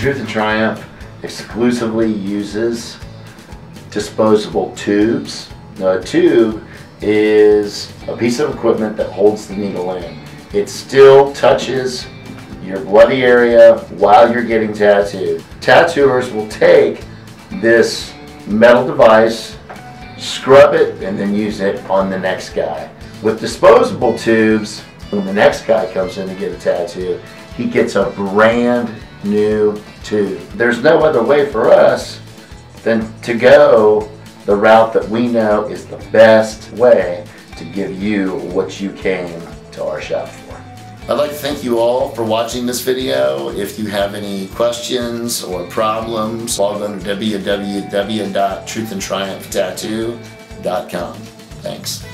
Truth and Triumph exclusively uses disposable tubes. Now a tube is a piece of equipment that holds the needle in. It still touches your bloody area while you're getting tattooed. Tattooers will take this metal device, scrub it, and then use it on the next guy. With disposable tubes, when the next guy comes in to get a tattoo, he gets a brand new tube. There's no other way for us than to go the route that we know is the best way to give you what you came to our shop for. I'd like to thank you all for watching this video. If you have any questions or problems, log on to www.truthandtriumphtattoo.com. Thanks.